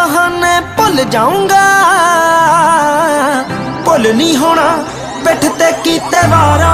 ਬਹਾਨੇ ਭੁੱਲ ਜਾਊਂਗਾ। ਭੁੱਲ ਨਹੀਂ ਹੋਣਾ ਪਿੱਠ ਤੇ ਕੀਤੇ ਵਾਰਾ।